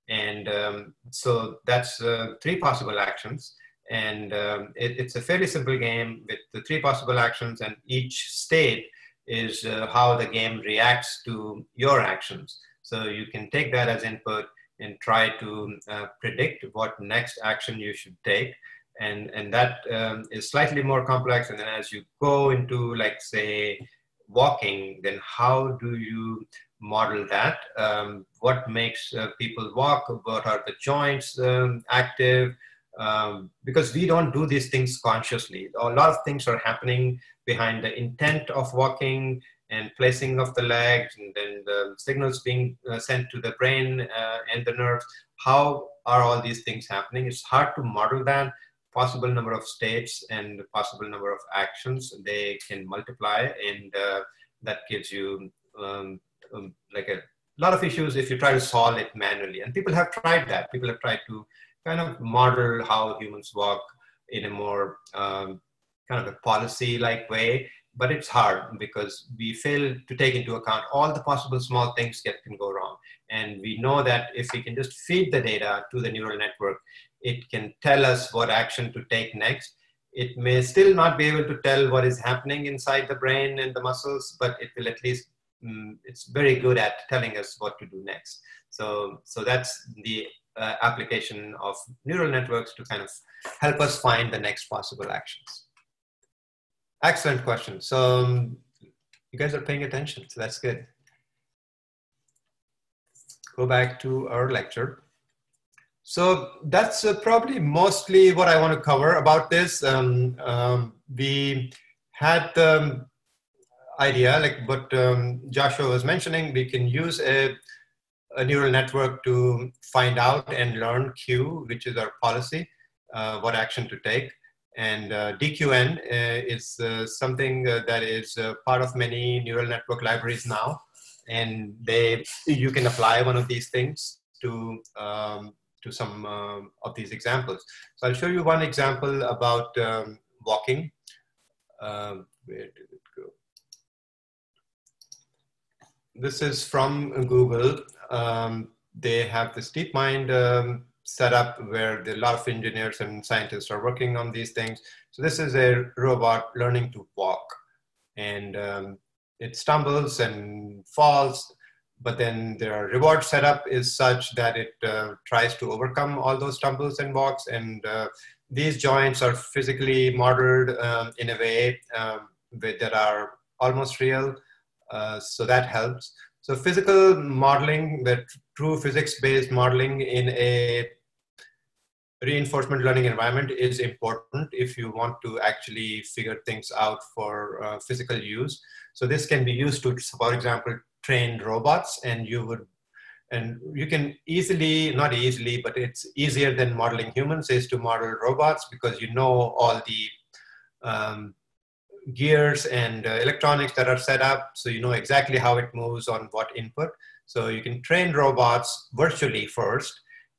And um, so that's uh, three possible actions. And um, it, it's a fairly simple game with the three possible actions, and each state is uh, how the game reacts to your actions. So you can take that as input and try to uh, predict what next action you should take and and that um, is slightly more complex. And then as you go into like say walking then how do you model that? Um, what makes uh, people walk? What are the joints um, active? Um, because we don't do these things consciously. A lot of things are happening behind the intent of walking and placing of the legs and then the signals being uh, sent to the brain uh, and the nerves. How are all these things happening? It's hard to model that possible number of states and possible number of actions they can multiply and uh, that gives you um, um, like a lot of issues if you try to solve it manually. And people have tried that. People have tried to kind of model how humans walk in a more um, kind of a policy like way but it's hard because we fail to take into account all the possible small things that can go wrong. And we know that if we can just feed the data to the neural network it can tell us what action to take next. It may still not be able to tell what is happening inside the brain and the muscles, but it will at least, mm, it's very good at telling us what to do next. So, so that's the uh, application of neural networks to kind of help us find the next possible actions. Excellent question. So um, you guys are paying attention, so that's good. Go back to our lecture. So that's uh, probably mostly what I want to cover about this. Um, um, we had the idea, like what um, Joshua was mentioning, we can use a, a, neural network to find out and learn Q, which is our policy, uh, what action to take. And uh, DQN uh, is uh, something uh, that is part of many neural network libraries now. And they, you can apply one of these things to um, to some um, of these examples. So I'll show you one example about um, walking. Um, where did it go? This is from Google. Um, they have this DeepMind um, setup where a lot of engineers and scientists are working on these things. So this is a robot learning to walk and um, it stumbles and falls but then their reward setup is such that it uh, tries to overcome all those stumbles and walks and uh, these joints are physically modeled um, in a way um, that are almost real uh, so that helps. So physical modeling the true physics based modeling in a reinforcement learning environment is important if you want to actually figure things out for uh, physical use. So this can be used to for example trained robots and you would and you can easily not easily but it's easier than modeling humans is to model robots because you know all the um, gears and uh, electronics that are set up. So you know exactly how it moves on what input. So you can train robots virtually first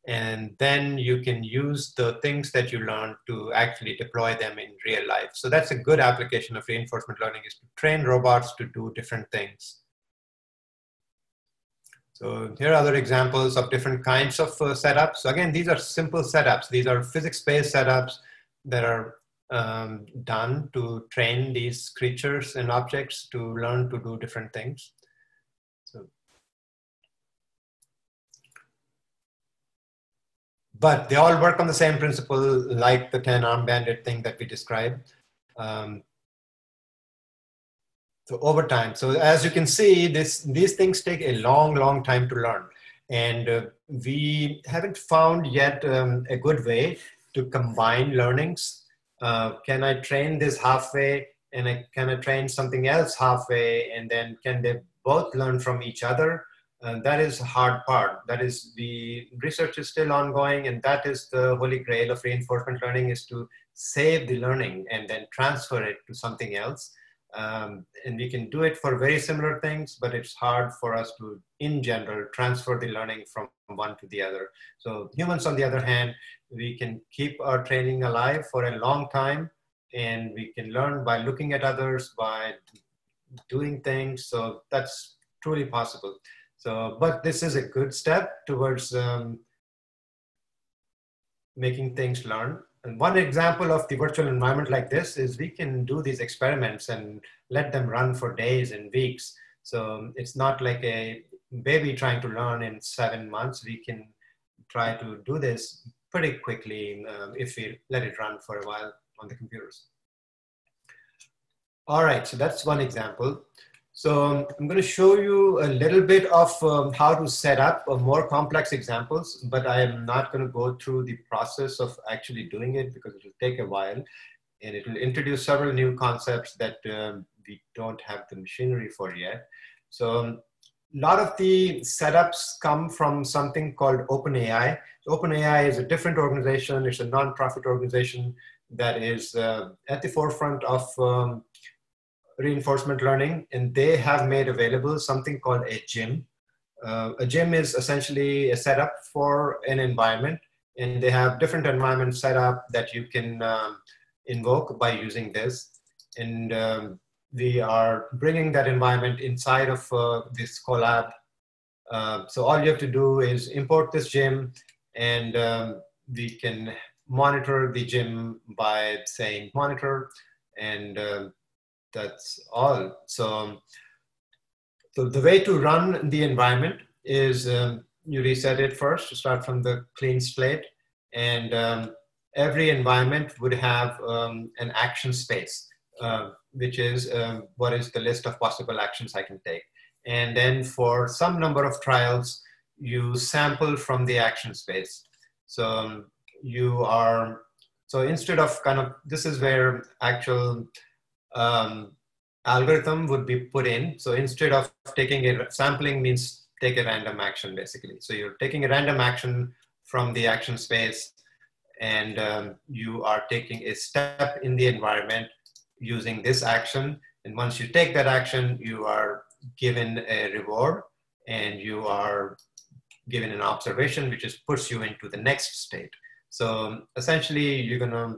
and then you can use the things that you learn to actually deploy them in real life. So that's a good application of reinforcement learning is to train robots to do different things so here are other examples of different kinds of uh, setups. So again, these are simple setups. These are physics-based setups that are um, done to train these creatures and objects to learn to do different things. So, but they all work on the same principle like the 10 arm bandit thing that we described. Um, so over time. So as you can see this these things take a long long time to learn. And uh, we haven't found yet um, a good way to combine learnings. Uh, can i train this halfway? And I, can i train something else halfway? And then can they both learn from each other? Uh, that is hard part. That is the research is still ongoing and that is the holy grail of reinforcement learning is to save the learning and then transfer it to something else um, and we can do it for very similar things, but it's hard for us to, in general, transfer the learning from one to the other. So humans, on the other hand, we can keep our training alive for a long time, and we can learn by looking at others, by doing things. So that's truly possible. So, but this is a good step towards um, making things learn. And one example of the virtual environment like this is we can do these experiments and let them run for days and weeks. So it's not like a baby trying to learn in seven months. We can try to do this pretty quickly um, if we let it run for a while on the computers. All right, so that's one example. So um, I'm going to show you a little bit of um, how to set up uh, more complex examples, but I am not going to go through the process of actually doing it because it will take a while and it will introduce several new concepts that um, we don't have the machinery for yet. So um, a lot of the setups come from something called OpenAI. OpenAI is a different organization. It's a non-profit organization that is uh, at the forefront of um, reinforcement learning, and they have made available something called a gym. Uh, a gym is essentially a setup for an environment, and they have different environments set up that you can um, invoke by using this. And um, we are bringing that environment inside of uh, this Colab. Uh, so all you have to do is import this gym, and um, we can monitor the gym by saying monitor, and uh, that's all. So, so the way to run the environment is um, you reset it first to start from the clean slate, and um, every environment would have um, an action space, uh, which is um, what is the list of possible actions I can take. And then for some number of trials, you sample from the action space. So um, you are, so instead of kind of, this is where actual um, algorithm would be put in. So instead of taking a sampling means take a random action basically. So you're taking a random action from the action space and um, you are taking a step in the environment using this action. And once you take that action, you are given a reward and you are given an observation which just puts you into the next state. So essentially you're gonna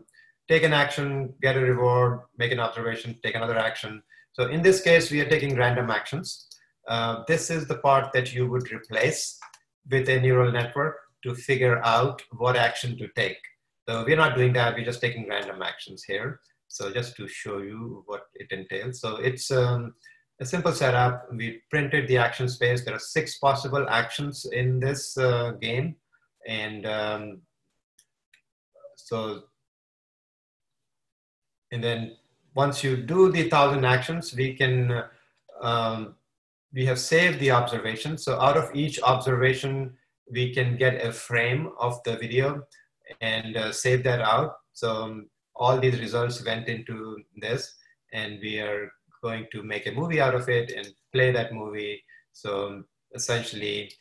take an action, get a reward, make an observation, take another action. So in this case, we are taking random actions. Uh, this is the part that you would replace with a neural network to figure out what action to take. So we're not doing that, we're just taking random actions here. So just to show you what it entails. So it's um, a simple setup. We printed the action space. There are six possible actions in this uh, game. And um, so, and then once you do the thousand actions, we can, um, we have saved the observation. So out of each observation, we can get a frame of the video and uh, save that out. So um, all these results went into this and we are going to make a movie out of it and play that movie. So um, essentially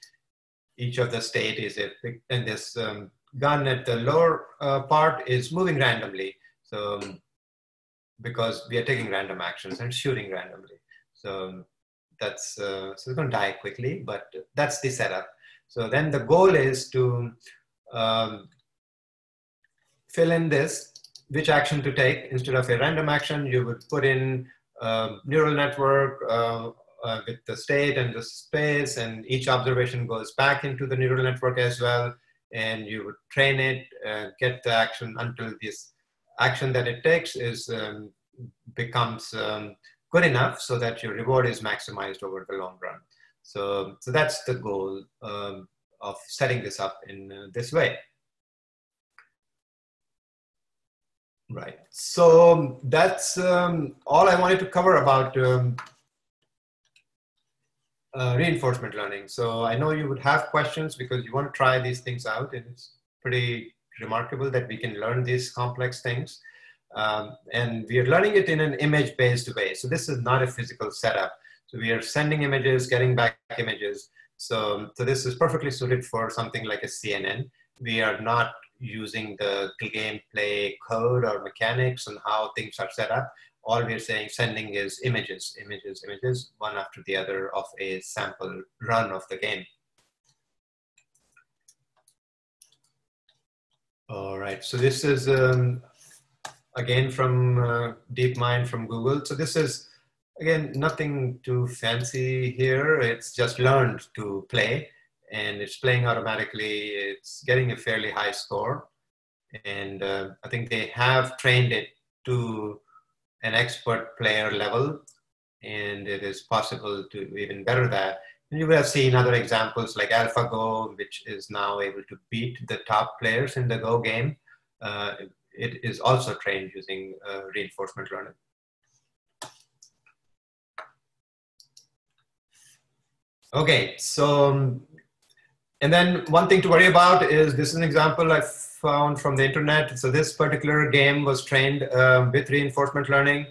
each of the state is a, and this um, gun at the lower uh, part is moving randomly. So um, because we are taking random actions and shooting randomly. So um, that's, uh, so it's gonna die quickly, but that's the setup. So then the goal is to um, fill in this, which action to take. Instead of a random action, you would put in a neural network uh, uh, with the state and the space, and each observation goes back into the neural network as well. And you would train it, get the action until this action that it takes is um, becomes um, good enough so that your reward is maximized over the long run. So, so that's the goal um, of setting this up in uh, this way. Right. So that's um, all I wanted to cover about um, uh, reinforcement learning. So I know you would have questions because you want to try these things out, and it's pretty remarkable that we can learn these complex things. Um, and we are learning it in an image-based way. So this is not a physical setup. So we are sending images, getting back images. So, so this is perfectly suited for something like a CNN. We are not using the gameplay code or mechanics and how things are set up. All we're saying sending is images, images, images, one after the other of a sample run of the game. All right, so this is um, again from uh, DeepMind from Google. So this is again nothing too fancy here. It's just learned to play and it's playing automatically. It's getting a fairly high score. And uh, I think they have trained it to an expert player level, and it is possible to even better that. You will have seen other examples like AlphaGo, which is now able to beat the top players in the Go game. Uh, it is also trained using uh, reinforcement learning. Okay, so, um, and then one thing to worry about is this is an example I found from the internet. So this particular game was trained um, with reinforcement learning.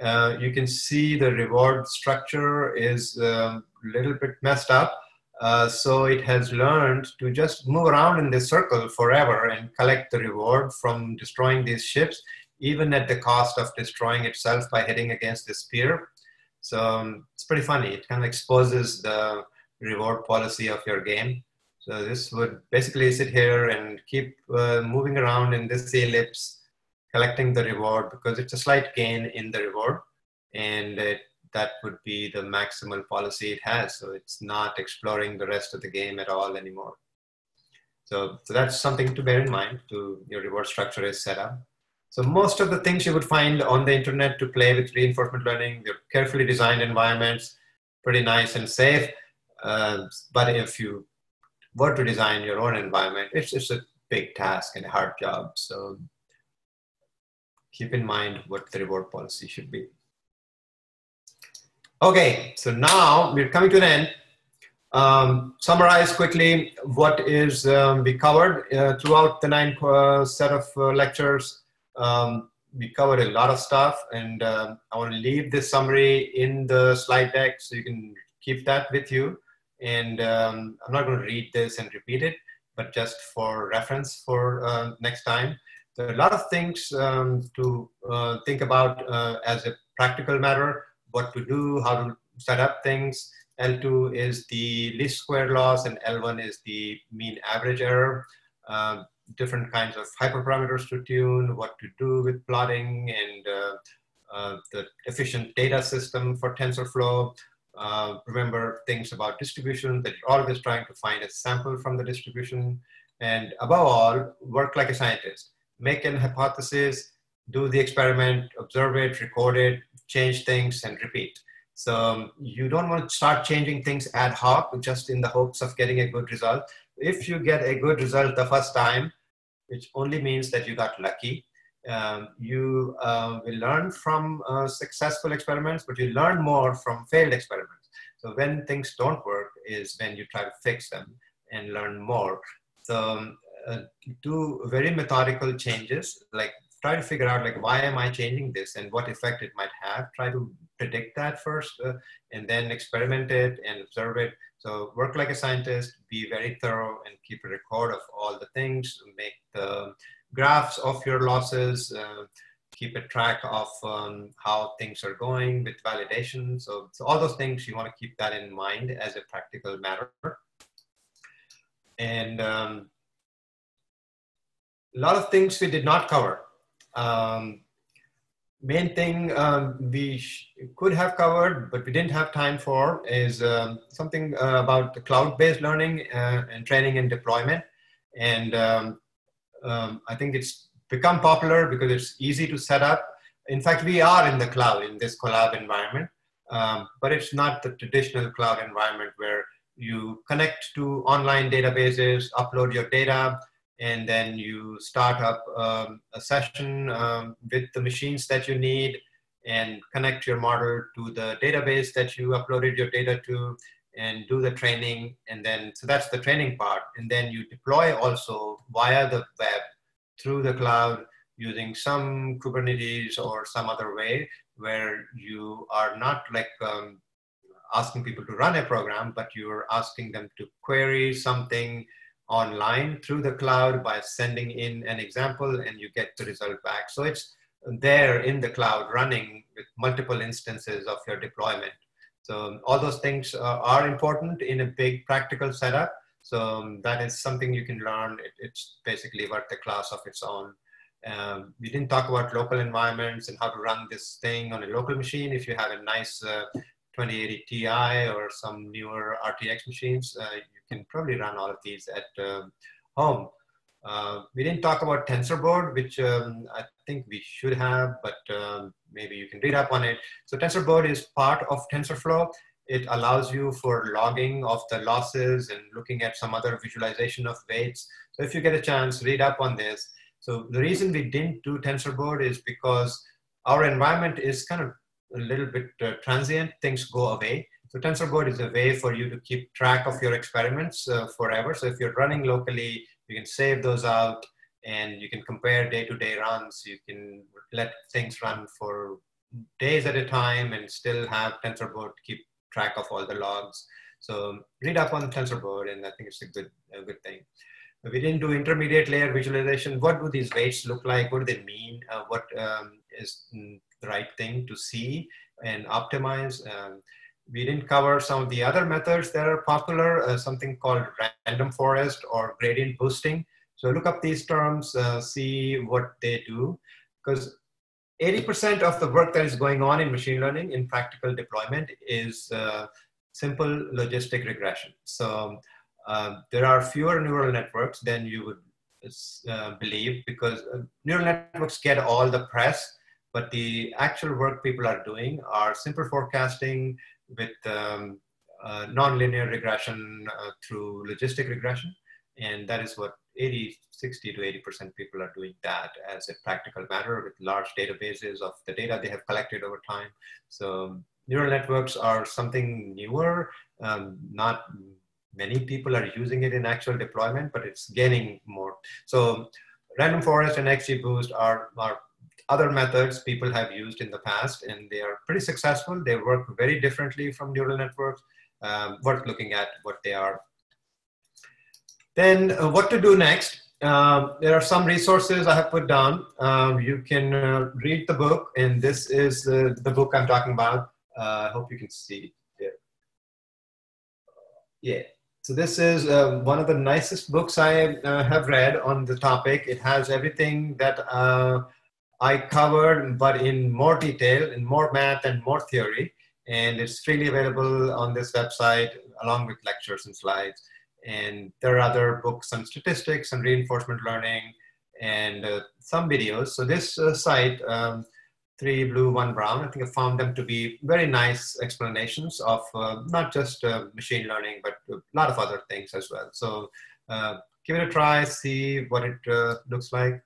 Uh, you can see the reward structure is a um, little bit messed up. Uh, so it has learned to just move around in this circle forever and collect the reward from destroying these ships, even at the cost of destroying itself by hitting against the spear. So um, it's pretty funny. It kind of exposes the reward policy of your game. So this would basically sit here and keep uh, moving around in this ellipse, collecting the reward because it's a slight gain in the reward. And it, that would be the maximal policy it has. So it's not exploring the rest of the game at all anymore. So, so that's something to bear in mind to your reward structure is set up. So most of the things you would find on the internet to play with reinforcement learning, they're carefully designed environments, pretty nice and safe. Uh, but if you were to design your own environment, it's, it's a big task and a hard job. So keep in mind what the reward policy should be. Okay, so now we're coming to an end. Um, summarize quickly what is um, we covered uh, throughout the nine uh, set of uh, lectures. Um, we covered a lot of stuff and um, I want to leave this summary in the slide deck so you can keep that with you. And um, I'm not going to read this and repeat it, but just for reference for uh, next time. There are a lot of things um, to uh, think about uh, as a practical matter, what to do, how to set up things. L2 is the least square loss and L1 is the mean average error. Um, different kinds of hyperparameters to tune, what to do with plotting, and uh, uh, the efficient data system for TensorFlow. Uh, remember things about distribution that you're always trying to find a sample from the distribution. And above all, work like a scientist. Make an hypothesis, do the experiment, observe it, record it, change things, and repeat. So um, you don't want to start changing things ad hoc just in the hopes of getting a good result. If you get a good result the first time, which only means that you got lucky. Um, you uh, will learn from uh, successful experiments, but you learn more from failed experiments. So when things don't work is when you try to fix them and learn more. So um, uh, do very methodical changes, like try to figure out like why am I changing this and what effect it might have. Try to predict that first, uh, and then experiment it and observe it so work like a scientist, be very thorough and keep a record of all the things, make the graphs of your losses, uh, keep a track of um, how things are going with validation. So, so all those things, you want to keep that in mind as a practical matter. And um, a lot of things we did not cover. Um, main thing um, we could have covered, but we didn't have time for is um, something uh, about the cloud-based learning uh, and training and deployment. And um, um, I think it's become popular because it's easy to set up. In fact, we are in the cloud in this Colab environment, but it's not the traditional cloud environment where you connect to online databases, upload your data, and then you start up um, a session um, with the machines that you need and connect your model to the database that you uploaded your data to and do the training and then so that's the training part. And then you deploy also via the web through the cloud using some kubernetes or some other way where you are not like um, asking people to run a program but you're asking them to query something online through the cloud by sending in an example and you get the result back. So it's there in the cloud running with multiple instances of your deployment. So all those things uh, are important in a big practical setup. So um, that is something you can learn. It, it's basically worth the class of its own. Um, we didn't talk about local environments and how to run this thing on a local machine. If you have a nice uh, 2080 Ti or some newer RTX machines, uh, can probably run all of these at um, home. Uh, we didn't talk about TensorBoard, which um, I think we should have, but um, maybe you can read up on it. So TensorBoard is part of TensorFlow, it allows you for logging of the losses and looking at some other visualization of weights. So if you get a chance, read up on this. So the reason we didn't do TensorBoard is because our environment is kind of a little bit uh, transient, things go away. So TensorBoard is a way for you to keep track of your experiments uh, forever. So if you're running locally, you can save those out and you can compare day-to-day -day runs. You can let things run for days at a time and still have TensorBoard keep track of all the logs. So read up on TensorBoard and I think it's a good, a good thing. We didn't do intermediate layer visualization. What do these weights look like? What do they mean? Uh, what um, is the right thing to see and optimize? Um, we didn't cover some of the other methods that are popular, uh, something called random forest or gradient boosting. So look up these terms, uh, see what they do, because 80% of the work that is going on in machine learning in practical deployment is uh, simple logistic regression. So uh, there are fewer neural networks than you would uh, believe because uh, neural networks get all the press, but the actual work people are doing are simple forecasting with um, uh, nonlinear regression through logistic regression. And that is what 80, 60 to 80% people are doing that as a practical matter with large databases of the data they have collected over time. So neural networks are something newer. Um, not many people are using it in actual deployment, but it's gaining more. So random forest and XGBoost are, are other methods people have used in the past, and they are pretty successful. They work very differently from neural networks. Um, worth looking at what they are then uh, what to do next? Uh, there are some resources I have put down. Um, you can uh, read the book, and this is the, the book I'm talking about. Uh, I hope you can see it. Yeah. So this is uh, one of the nicest books I uh, have read on the topic. It has everything that I covered, but in more detail, in more math and more theory. And it's freely available on this website along with lectures and slides. And there are other books on statistics and reinforcement learning and uh, some videos. So this uh, site, um, three blue, one brown, I think I found them to be very nice explanations of uh, not just uh, machine learning, but a lot of other things as well. So uh, give it a try, see what it uh, looks like.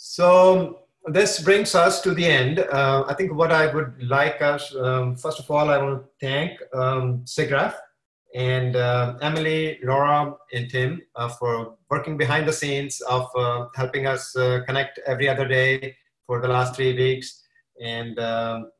So this brings us to the end. I think what I would like us, um, first of all, I want to thank um, SIGGRAPH and uh, Emily, Laura, and Tim uh, for working behind the scenes of uh, helping us uh, connect every other day for the last three weeks. And um,